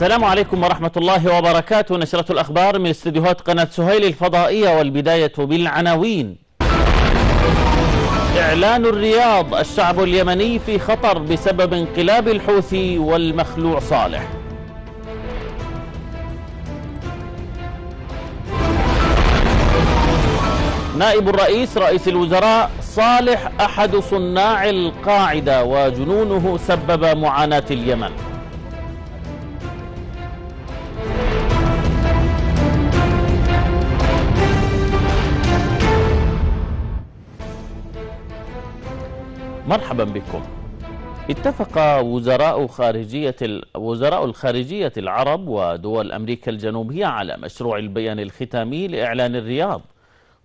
السلام عليكم ورحمة الله وبركاته. نشرة الأخبار من استديوهات قناة سهيل الفضائية والبداية بالعناوين. إعلان الرياض. الشعب اليمني في خطر بسبب انقلاب الحوثي والمخلوع صالح. نائب الرئيس رئيس الوزراء صالح أحد صناع القاعدة وجنونه سبب معاناة اليمن. مرحبا بكم. اتفق وزراء خارجية وزراء الخارجية العرب ودول أمريكا الجنوبية على مشروع البيان الختامي لإعلان الرياض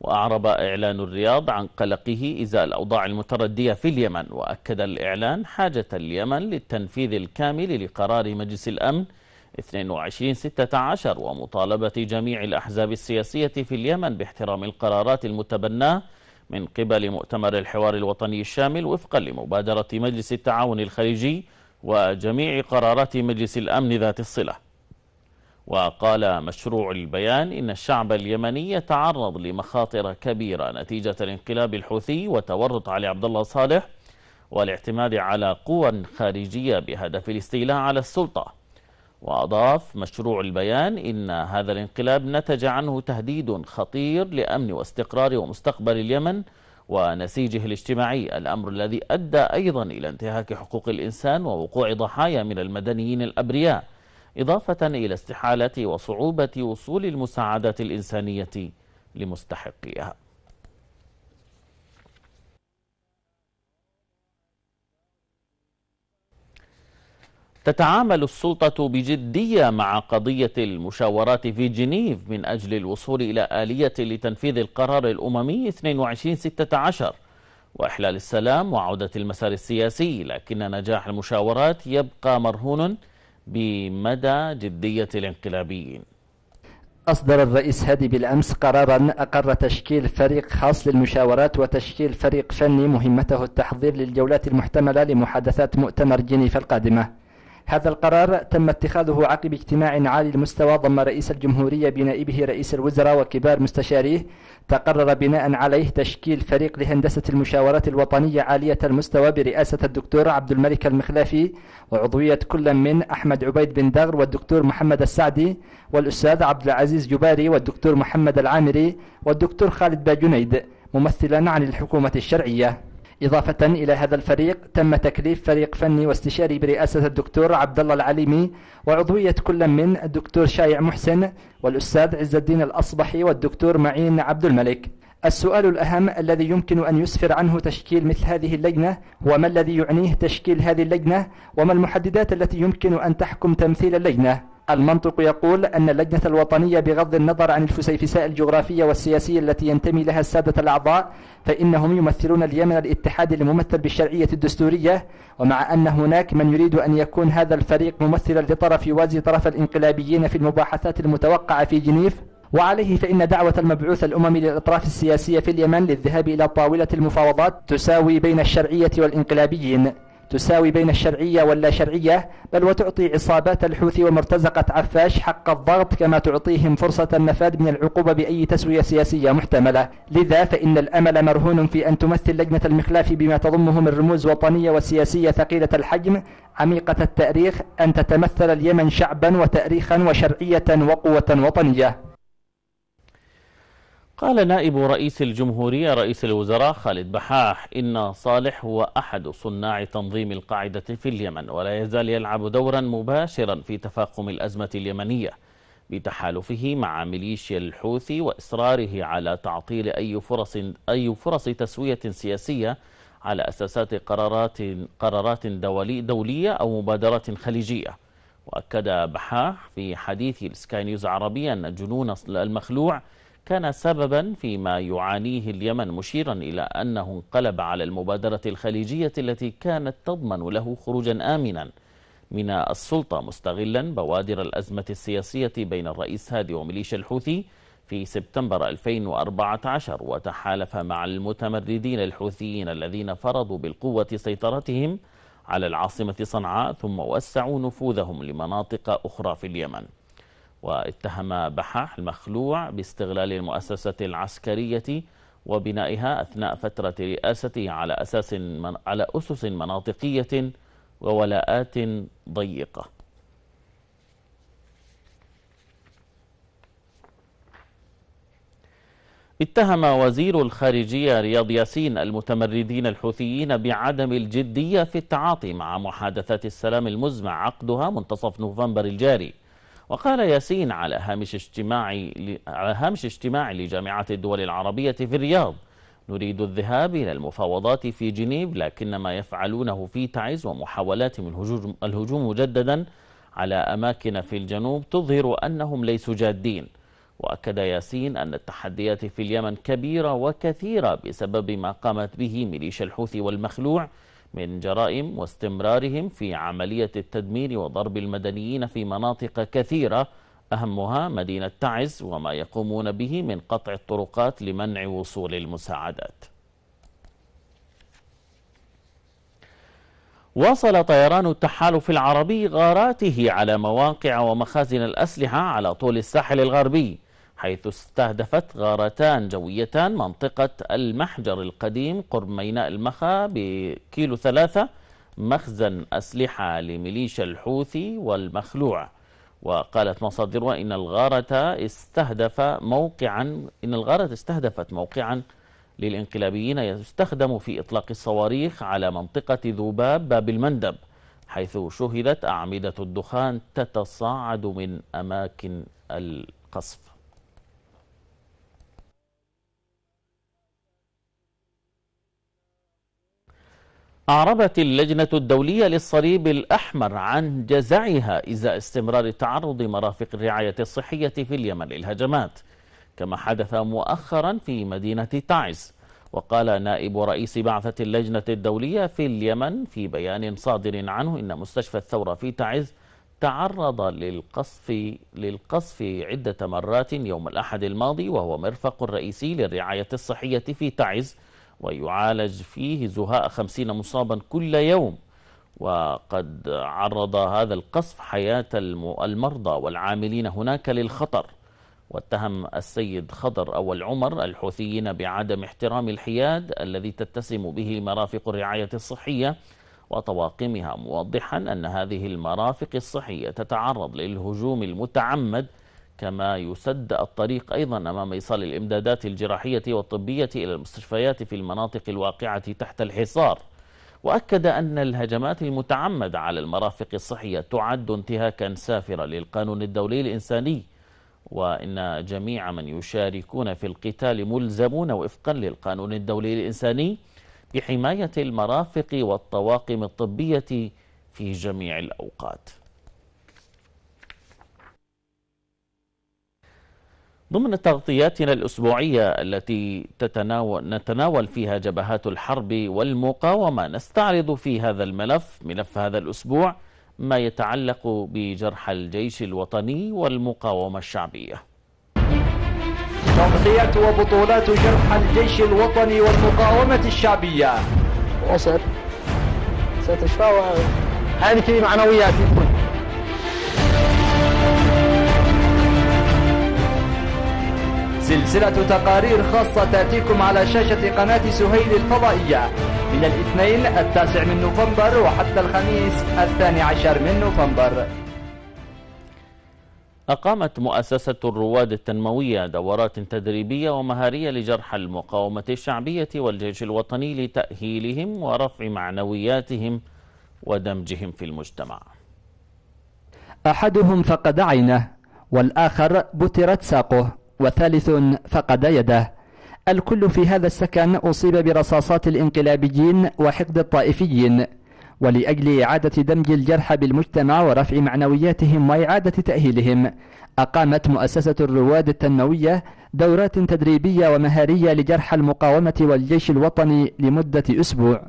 وأعرب إعلان الرياض عن قلقه إزاء الأوضاع المتردية في اليمن وأكد الإعلان حاجة اليمن للتنفيذ الكامل لقرار مجلس الأمن 2216 ومطالبة جميع الأحزاب السياسية في اليمن باحترام القرارات المتبناة من قبل مؤتمر الحوار الوطني الشامل وفقا لمبادرة مجلس التعاون الخليجي وجميع قرارات مجلس الأمن ذات الصلة. وقال مشروع البيان إن الشعب اليمني يتعرض لمخاطر كبيرة نتيجة الانقلاب الحوثي وتورط علي عبد الله صالح والاعتماد على قوى خارجية بهدف الاستيلاء على السلطة. وأضاف مشروع البيان إن هذا الانقلاب نتج عنه تهديد خطير لأمن واستقرار ومستقبل اليمن ونسيجه الاجتماعي الأمر الذي أدى أيضا إلى انتهاك حقوق الإنسان ووقوع ضحايا من المدنيين الأبرياء إضافة إلى استحالة وصعوبة وصول المساعدات الإنسانية لمستحقيها. تتعامل السلطة بجدية مع قضية المشاورات في جنيف من أجل الوصول إلى آلية لتنفيذ القرار الأممي 2216 وإحلال السلام وعودة المسار السياسي لكن نجاح المشاورات يبقى مرهون بمدى جدية الانقلابيين. أصدر الرئيس هادي بالأمس قرارا أقر تشكيل فريق خاص للمشاورات وتشكيل فريق فني مهمته التحضير للجولات المحتملة لمحادثات مؤتمر جنيف القادمة. هذا القرار تم اتخاذه عقب اجتماع عالي المستوى ضم رئيس الجمهورية بنائبه رئيس الوزراء وكبار مستشاريه تقرر بناء عليه تشكيل فريق لهندسة المشاورات الوطنية عالية المستوى برئاسة الدكتور عبد الملك المخلافي وعضوية كل من أحمد عبيد بن دغر والدكتور محمد السعدي والأستاذ عبد العزيز جباري والدكتور محمد العامري والدكتور خالد باجنيد ممثلا عن الحكومة الشرعية. إضافة إلى هذا الفريق تم تكليف فريق فني واستشاري برئاسة الدكتور عبد الله العليمي وعضوية كل من الدكتور شايع محسن والأستاذ عز الدين الأصبحي والدكتور معين عبد الملك. السؤال الأهم الذي يمكن أن يسفر عنه تشكيل مثل هذه اللجنة هو ما الذي يعنيه تشكيل هذه اللجنة وما المحددات التي يمكن أن تحكم تمثيل اللجنة؟ المنطق يقول أن اللجنة الوطنية بغض النظر عن الفسيفساء الجغرافية والسياسية التي ينتمي لها السادة الأعضاء فإنهم يمثلون اليمن الاتحادي الممثل بالشرعية الدستورية ومع أن هناك من يريد أن يكون هذا الفريق ممثلا لطرف يوازي طرف الإنقلابيين في المباحثات المتوقعة في جنيف. وعليه فإن دعوة المبعوث الأممي للأطراف السياسية في اليمن للذهاب إلى طاولة المفاوضات تساوي بين الشرعية والإنقلابيين. تساوي بين الشرعية واللا شرعية بل وتعطي عصابات الحوثي ومرتزقة عفاش حق الضغط كما تعطيهم فرصة النفاذ من العقوبة بأي تسوية سياسية محتملة. لذا فإن الأمل مرهون في أن تمثل لجنة المخلاف بما تضمه من رموز وطنية وسياسية ثقيلة الحجم عميقة التاريخ أن تتمثل اليمن شعبا وتاريخا وشرعية وقوة وطنية. قال نائب رئيس الجمهورية رئيس الوزراء خالد بحاح إن صالح هو أحد صناع تنظيم القاعدة في اليمن ولا يزال يلعب دورا مباشرا في تفاقم الأزمة اليمنية بتحالفه مع ميليشيا الحوثي وإصراره على تعطيل أي فرص أي فرص تسوية سياسية على أساسات قرارات قرارات دولي دولية أو مبادرات خليجية. وأكد بحاح في حديث السكاي نيوز عربيا أن جنون المخلوع كان سببا فيما يعانيه اليمن مشيرا إلى أنه انقلب على المبادرة الخليجية التي كانت تضمن له خروجا آمنا. من السلطة مستغلا بوادر الأزمة السياسية بين الرئيس هادي وميليشيا الحوثي في سبتمبر 2014 وتحالف مع المتمردين الحوثيين الذين فرضوا بالقوة سيطرتهم على العاصمة صنعاء ثم وسعوا نفوذهم لمناطق أخرى في اليمن. واتهم بحاح المخلوع باستغلال المؤسسة العسكرية وبنائها أثناء فترة رئاسته على أساس من على أسس مناطقية وولاءات ضيقة. اتهم وزير الخارجية رياض ياسين المتمردين الحوثيين بعدم الجدية في التعاطي مع محادثات السلام المزمع عقدها منتصف نوفمبر الجاري. وقال ياسين على هامش اجتماع على هامش اجتماع لجامعة الدول العربية في الرياض. نريد الذهاب إلى المفاوضات في جنيف لكن ما يفعلونه في تعز ومحاولات من الهجوم مجددا على أماكن في الجنوب تظهر أنهم ليسوا جادين. وأكد ياسين أن التحديات في اليمن كبيرة وكثيرة بسبب ما قامت به ميليشيا الحوثي والمخلوع من جرائم واستمرارهم في عملية التدمير وضرب المدنيين في مناطق كثيرة أهمها مدينة تعز وما يقومون به من قطع الطرقات لمنع وصول المساعدات. واصل طيران التحالف العربي غاراته على مواقع ومخازن الأسلحة على طول الساحل الغربي. حيث استهدفت غارتان جويتان منطقة المحجر القديم قرب ميناء المخا بكيلو ثلاثة مخزن أسلحة لميليشيا الحوثي والمخلوع. وقالت مصادرها إن الغارة استهدف موقعا إن الغارة استهدفت موقعا للانقلابيين يستخدم في إطلاق الصواريخ على منطقة ذوباب باب المندب حيث شهدت أعمدة الدخان تتصاعد من أماكن القصف. أعربت اللجنة الدولية للصليب الأحمر عن جزعها إزاء استمرار تعرض مرافق الرعاية الصحية في اليمن للهجمات كما حدث مؤخرا في مدينة تعز. وقال نائب رئيس بعثة اللجنة الدولية في اليمن في بيان صادر عنه إن مستشفى الثورة في تعز تعرض للقصف للقصف عدة مرات يوم الأحد الماضي وهو مرفق رئيسي للرعاية الصحية في تعز ويعالج فيه زهاء خمسين مصابا كل يوم. وقد عرض هذا القصف حياة المرضى والعاملين هناك للخطر. واتهم السيد خضر أول عمر الحوثيين بعدم احترام الحياد الذي تتسم به مرافق الرعاية الصحية وطواقمها موضحا أن هذه المرافق الصحية تتعرض للهجوم المتعمد كما يسد الطريق أيضا أمام إيصال الإمدادات الجراحية والطبية إلى المستشفيات في المناطق الواقعة تحت الحصار. وأكد أن الهجمات المتعمدة على المرافق الصحية تعد انتهاكا سافرا للقانون الدولي الإنساني. وإن جميع من يشاركون في القتال ملزمون وفقا للقانون الدولي الإنساني بحماية المرافق والطواقم الطبية في جميع الأوقات. ضمن تغطياتنا الأسبوعية التي تتناول نتناول فيها جبهات الحرب والمقاومة نستعرض في هذا الملف ملف هذا الأسبوع ما يتعلق بجرح الجيش الوطني والمقاومة الشعبية. تغطية وبطولات جرح الجيش الوطني والمقاومة الشعبية. وصل ستشفى هذه في معنوياتي سلسلة تقارير خاصة تأتيكم على شاشة قناة سهيل الفضائية. من الاثنين التاسع من نوفمبر وحتى الخميس الثاني عشر من نوفمبر. أقامت مؤسسة الرواد التنموية دورات تدريبية ومهارية لجرح المقاومة الشعبية والجيش الوطني لتأهيلهم ورفع معنوياتهم ودمجهم في المجتمع. أحدهم فقد عينه والآخر بترت ساقه. وثالث فقد يده. الكل في هذا السكن أصيب برصاصات الانقلابيين وحقد الطائفيين ولأجل إعادة دمج الجرحى بالمجتمع ورفع معنوياتهم وإعادة تأهيلهم أقامت مؤسسة الرواد التنموية دورات تدريبية ومهارية لجرحى المقاومة والجيش الوطني لمدة أسبوع.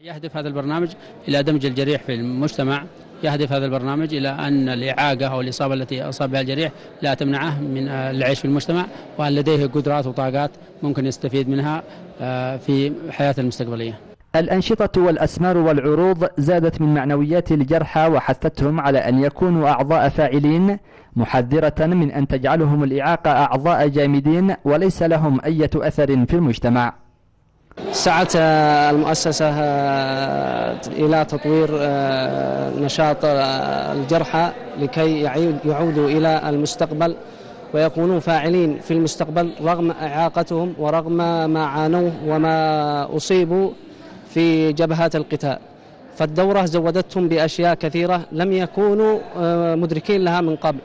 يهدف هذا البرنامج إلى دمج الجريح في المجتمع يهدف هذا البرنامج إلى أن الإعاقة أو الإصابة التي أصاب بها الجريح لا تمنعه من العيش في المجتمع وأن لديه قدرات وطاقات ممكن يستفيد منها آه، في حياته المستقبلية. الأنشطة والأسمار والعروض زادت من معنويات الجرحى وحثتهم على أن يكونوا أعضاء فاعلين محذرة من أن تجعلهم الإعاقة أعضاء جامدين وليس لهم أي أثر في المجتمع. سعت المؤسسة إلى تطوير نشاط الجرحى لكي يعودوا إلى المستقبل ويكونوا فاعلين في المستقبل رغم إعاقتهم ورغم ما عانوا وما أصيبوا في جبهات القتال. فالدورة زودتهم بأشياء كثيرة لم يكونوا مدركين لها من قبل.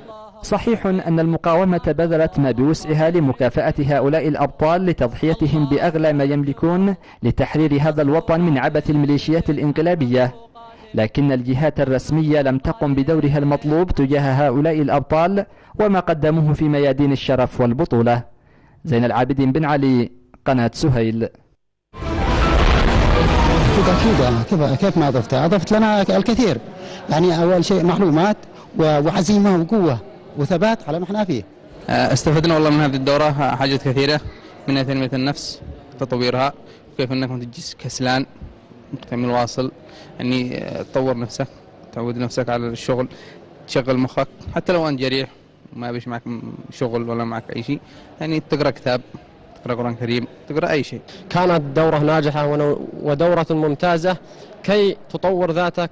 صحيح أن المقاومة بذلت ما بوسعها لمكافأة هؤلاء الأبطال لتضحيتهم بأغلى ما يملكون لتحرير هذا الوطن من عبث الميليشيات الإنقلابية. لكن الجهات الرسمية لم تقم بدورها المطلوب تجاه هؤلاء الأبطال وما قدموه في ميادين الشرف والبطولة. زين العابدين بن علي قناة سهيل. أكيد أكيد كيف ما أضفتها أضفت لنا الكثير. يعني أول شيء معلومات وعزيمة وقوة. وثبات على ما إحنا فيه. استفدنا والله من هذه الدورة. حاجات كثيرة. منها تنمية النفس تطويرها. كيف انك ما تجلس كسلان تعمل واصل. يعني تطور نفسك تعود نفسك على الشغل. تشغل مخك. حتى لو أنت جريح ما بيش معك شغل ولا معك أي شيء. يعني تقرأ كتاب تقرأ قرآن كريم تقرأ أي شيء. كانت دورة ناجحة ودورة ممتازة. كي تطور ذاتك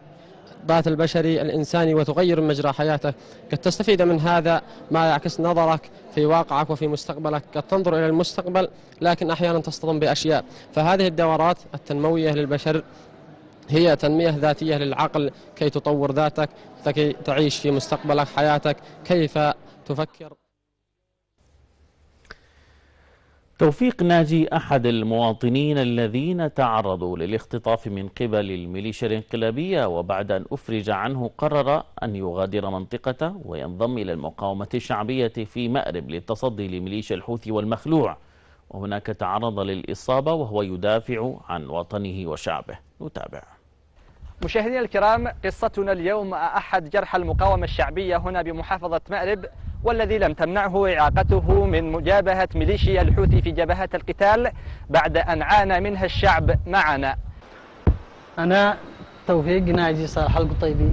ذات البشري الإنساني وتغير مجرى حياتك قد تستفيد من هذا ما يعكس نظرك في واقعك وفي مستقبلك. قد تنظر إلى المستقبل لكن أحيانا تصطدم بأشياء. فهذه الدورات التنموية للبشر هي تنمية ذاتية للعقل كي تطور ذاتك كي تعيش في مستقبلك حياتك. كيف تفكر؟ توفيق ناجي أحد المواطنين الذين تعرضوا للاختطاف من قبل الميليشيا الانقلابية وبعد أن أفرج عنه قرر أن يغادر منطقته وينضم إلى المقاومة الشعبية في مأرب للتصدي لميليشيا الحوثي والمخلوع. وهناك تعرض للإصابة وهو يدافع عن وطنه وشعبه. نتابع. مشاهدينا الكرام قصتنا اليوم أحد جرحى المقاومة الشعبية هنا بمحافظة مأرب والذي لم تمنعه إعاقته من مجابهة ميليشيا الحوثي في جبهات القتال بعد أن عانى منها الشعب معنا. أنا توفيق ناجي صالح القطيبي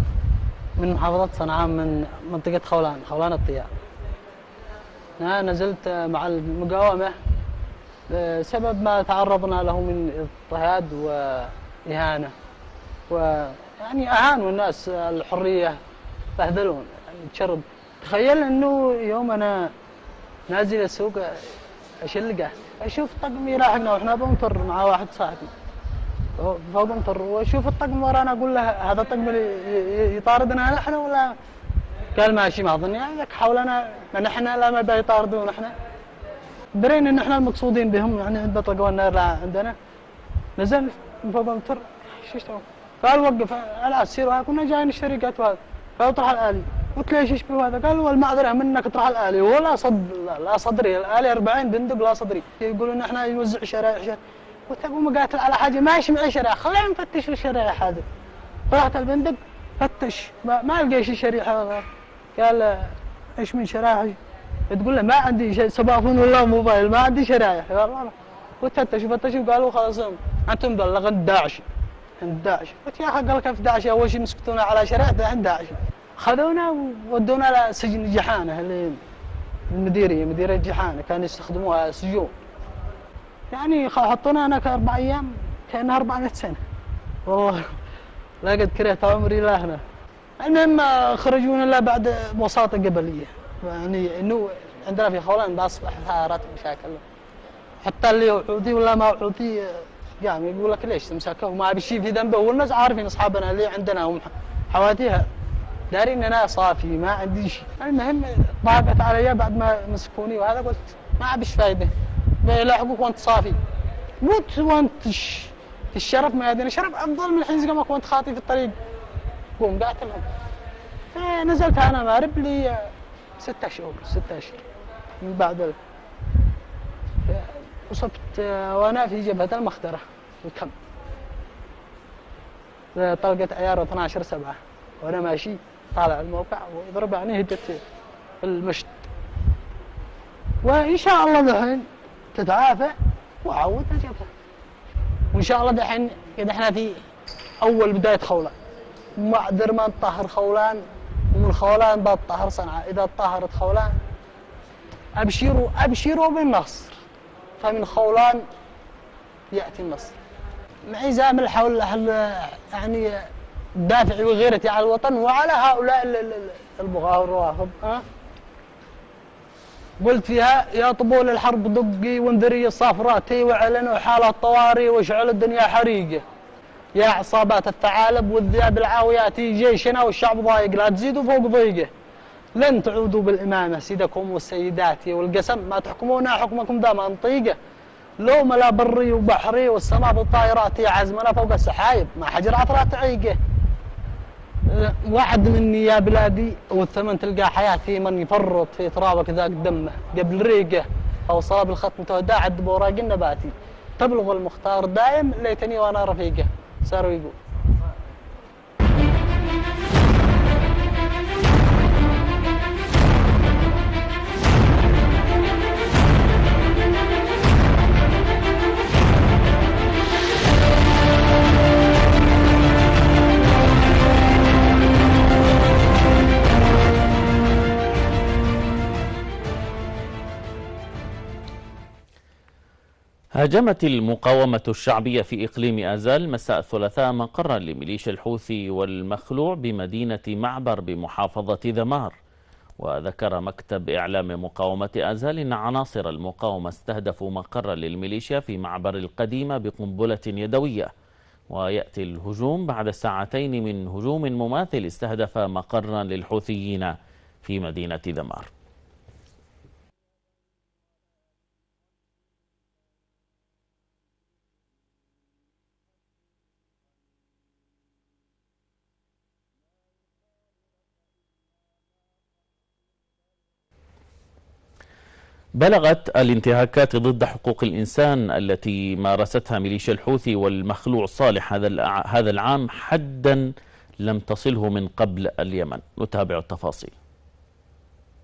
من محافظة صنعاء من منطقة خولان خولان الطيار أنا نزلت مع المقاومة بسبب ما تعرضنا له من اضطهاد وإهانة. ويعني أعانوا الناس الحرية بهدلون يعني تشرب تخيل إنه يوم أنا نازل السوق أشلقه. أشوف طقم يلاحقنا وإحنا بمطر مع واحد صاحبي. فوق مطر وأشوف الطقم ورانا أقول له هذا الطقم اللي يطاردنا نحن ولا؟ قال ماشي ما أظن. يعني حولنا ما نحن لا ما بيطاردون إحنا درين إن إحنا المقصودين بهم. يعني طقوا النار عندنا. نزل من فوق المطر شو قال وقف لا تصير كنا جايين قات وهذا قال اطرح الآلي. قلت له إيش يشبه هذا؟ قال والمعذره منك اطرح الآلي. ولا صد لا صدري الآلي 40 بندق لا صدري. يقولون إحنا نوزع شرائح قلت اقوم قاتل على حاجة ماشي معي شرائح خلينا نفتش في الشرائح هذه. طلعت البندق فتش. ما, ما القى شيء شريحه قال إيش من شرائح؟ تقول له ما عندي سبافون ولا موبايل ما عندي شرائح. قال والله. وتفتش فتش وقالوا خلاص أنتم بلغت داعش عند داعش قلت يا أخي قال كيف داعش أول شيء مسكتونا على عند داعش خذونا وودونا لسجن جحانه المديرية مديرية جحانه كانوا يستخدموها سجون. يعني حطونا هناك أربع أيام كأنها 400 سنة. والله لا قد كرهت عمري لا هنا. المهم خرجونا إلا بعد وساطه قبلية. يعني إنه عندنا في خولان بأصبح ثارات مشاكل. حتى اللي عودي ولا ما عودي قام يقول لك ليش تمسكه؟ وما بشي في ذنبه. والناس عارفين أصحابنا اللي عندنا هم حواديها. دارين أنا صافي ما عندي شيء. المهم ضاقت علي بعد ما مسكوني وهذا قلت ما بش فايدة؟ بيلاحقوك وأنت صافي. موت وأنت في الشرف ما يدري شرف أفضل من الحين زقمك وأنت خاطي في الطريق. قوم قاتلهم نزلت أنا مارب لي ستة شهور ستة اشهر من بعد ال... اصبت وأنا في جبهة المخدرة. الكم. طلقت عيار 12 سبعة. وأنا ماشي طالع الموقع ويضرب يعني هدة المشط. وإن شاء الله دحين تتعافى وعود الجبهة وإن شاء الله دحين كده إحنا في أول بداية خولان ما قدر ما نطهر خولان ومن خولان بعد طهر صنعاء. إذا طهرت خولان ابشروا أبشروا بالنصر. فمن خولان يأتي النصر. معي زامل حول يعني دافعي وغيرتي على الوطن وعلى هؤلاء البغاة والروافض أه؟ قلت فيها يا طبول الحرب دقي وانذري الصافراتي واعلنوا حالة طوارئ واشعلوا الدنيا حريقة يا عصابات الثعالب والذئاب العاويات جيشنا والشعب ضايق لا تزيدوا فوق ضيقه. لن تعودوا بالإمامة سيدكم والسيدات والقسم. ما تحكمونا حكمكم ذا منطيقة لو ملا بري وبحري والسماء بالطائرات عزمنا فوق السحايب. ما حجر عطرات عيقه وعد مني يا بلادي والثمن تلقى حياتي من يفرط في ترابك ذاك دمه. قبل ريقه أو صاب الختم عد بوراق النباتي. تبلغ المختار دايم ليتني وأنا رفيقه. صاروا يقول. هاجمت المقاومة الشعبية في إقليم آزال مساء الثلاثاء مقرا لميليشيا الحوثي والمخلوع بمدينة معبر بمحافظة ذمار وذكر مكتب إعلام مقاومة آزال أن عناصر المقاومة استهدفوا مقرا للميليشيا في معبر القديمة بقنبلة يدوية. ويأتي الهجوم بعد ساعتين من هجوم مماثل استهدف مقرا للحوثيين في مدينة ذمار بلغت الانتهاكات ضد حقوق الإنسان التي مارستها ميليشيا الحوثي والمخلوع صالح هذا العام حدا لم تصله من قبل اليمن. نتابع التفاصيل.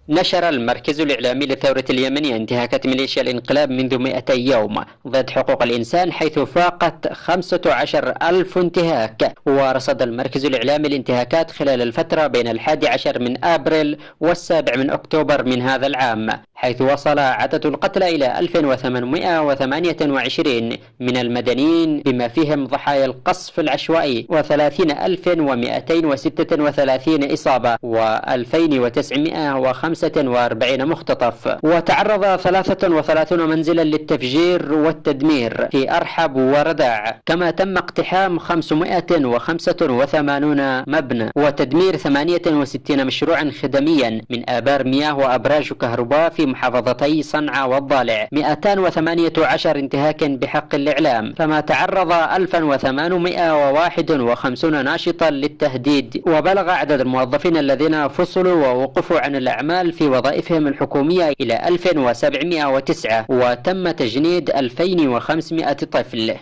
نشر المركز الإعلامي لثورة اليمن انتهاكات ميليشيا الانقلاب منذ 200 يوم ضد حقوق الإنسان حيث فاقت 15 ألف انتهاك. ورصد المركز الإعلامي الانتهاكات خلال الفترة بين الحادي عشر من أبريل والسابع من أكتوبر من هذا العام حيث وصل عدد القتلى إلى 1828 من المدنيين بما فيهم ضحايا القصف العشوائي و30236 إصابة و2905 45 مختطف. وتعرض 33 منزلا للتفجير والتدمير في أرحب ورداع كما تم اقتحام 585 مبنى وتدمير 68 مشروعا خدميا من آبار مياه وأبراج كهرباء في محافظتي صنعاء والضالع. 218 انتهاك بحق الإعلام. كما تعرض 1851 ناشطا للتهديد. وبلغ عدد الموظفين الذين فصلوا ووقفوا عن الأعمال في وظائفهم الحكومية إلى 1709 وتم تجنيد 2500 طفل.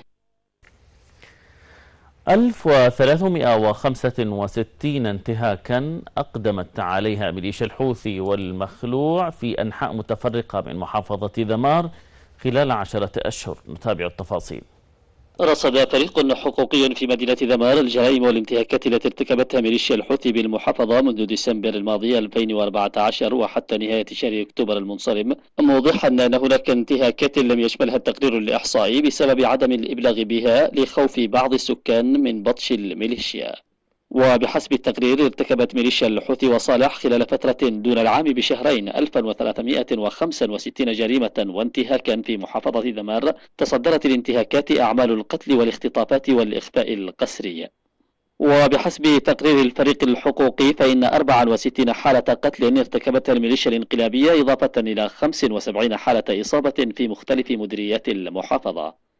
1365 انتهاكا أقدمت عليها ميليشيا الحوثي والمخلوع في أنحاء متفرقة من محافظة ذمار خلال عشرة أشهر. نتابع التفاصيل. رصد فريق حقوقي في مدينة ذمار الجرائم والانتهاكات التي ارتكبتها ميليشيا الحوثي بالمحافظة منذ ديسمبر الماضي 2014 وحتى نهاية شهر أكتوبر المنصرم. موضحا أن هناك انتهاكات لم يشملها التقرير الإحصائي بسبب عدم الإبلاغ بها لخوف بعض السكان من بطش الميليشيا. وبحسب التقرير ارتكبت ميليشيا الحوثي وصالح خلال فترة دون العام بشهرين 1365 جريمة وانتهاكا في محافظة ذمار تصدرت الانتهاكات أعمال القتل والاختطافات والإخفاء القسري. وبحسب تقرير الفريق الحقوقي فإن 64 حالة قتل ارتكبتها الميليشيا الانقلابية إضافة إلى 75 حالة إصابة في مختلف مديريات المحافظة.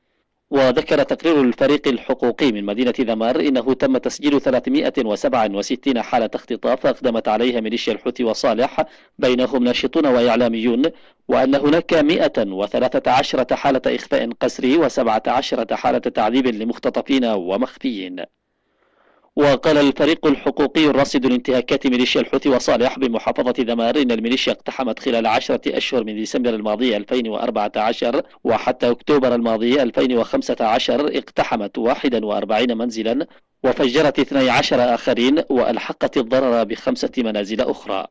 وذكر تقرير الفريق الحقوقي من مدينة ذمار إنه تم تسجيل 367 حالة اختطاف أقدمت عليها ميليشيا الحوثي وصالح بينهم ناشطون وإعلاميون وأن هناك 113 حالة إخفاء قسري و17 حالة تعذيب لمختطفين ومخفيين. وقال الفريق الحقوقي الراصد لانتهاكات ميليشيا الحوثي وصالح بمحافظة ذمار إن الميليشيا اقتحمت خلال عشرة أشهر من ديسمبر الماضي 2014 وحتى أكتوبر الماضي 2015 اقتحمت 41 منزلا وفجرت 12 آخرين وألحقت الضرر بخمسة منازل أخرى.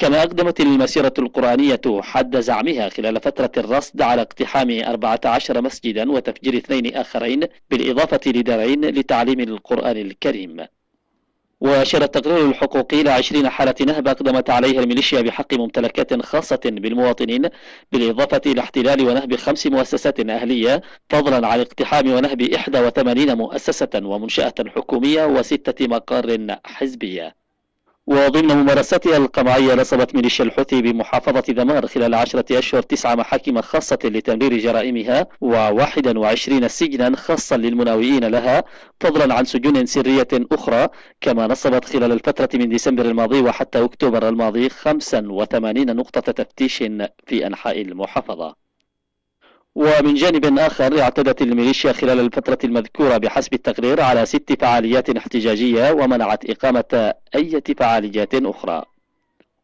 كما أقدمت المسيرة القرآنية حد زعمها خلال فترة الرصد على اقتحام 14 مسجدا وتفجير اثنين آخرين بالإضافة لدارين لتعليم القرآن الكريم. وأشار التقرير الحقوقي 20 حالة نهب أقدمت عليها الميليشيا بحق ممتلكات خاصة بالمواطنين بالإضافة إلى احتلال ونهب خمس مؤسسات أهلية فضلا عن اقتحام ونهب 81 مؤسسة ومنشأة حكومية وستة مقار حزبية. وضمن ممارساتها القمعية نصبت ميليشيا الحوثي بمحافظة ذمار خلال عشرة أشهر تسع محاكم خاصة لتمرير جرائمها وواحدا وعشرين سجنا خاصا للمناوئين لها فضلا عن سجون سرية أخرى كما نصبت خلال الفترة من ديسمبر الماضي وحتى أكتوبر الماضي 85 نقطة تفتيش في أنحاء المحافظة. ومن جانب آخر اعتدت الميليشيا خلال الفترة المذكورة بحسب التقرير على ست فعاليات احتجاجية ومنعت إقامة أي فعاليات أخرى.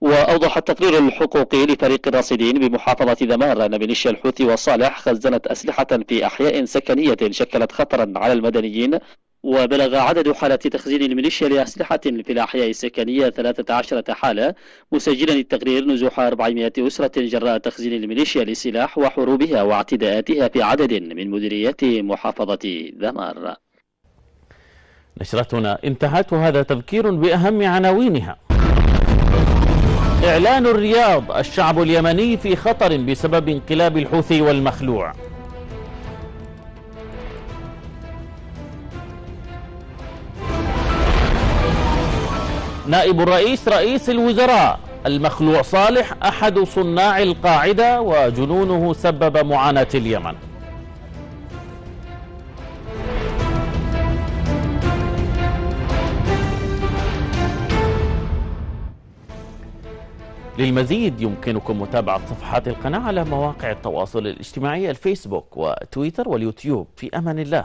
وأوضح التقرير الحقوقي لفريق الراصدين بمحافظة ذمار أن ميليشيا الحوثي وصالح خزنت أسلحة في أحياء سكنية شكلت خطرا على المدنيين وبلغ عدد حالات تخزين الميليشيا لأسلحة في الأحياء السكنية 13 حالة مسجلا التقرير نزوح 400 أسرة جراء تخزين الميليشيا للسلاح وحروبها واعتداءاتها في عدد من مديريات محافظة ذمار نشرتنا انتهت وهذا تذكير بأهم عناوينها. إعلان الرياض الشعب اليمني في خطر بسبب انقلاب الحوثي والمخلوع. نائب الرئيس رئيس الوزراء المخلوع صالح أحد صناع القاعدة وجنونه سبب معاناة اليمن للمزيد يمكنكم متابعة صفحات القناة على مواقع التواصل الاجتماعي الفيسبوك وتويتر واليوتيوب في أمان الله.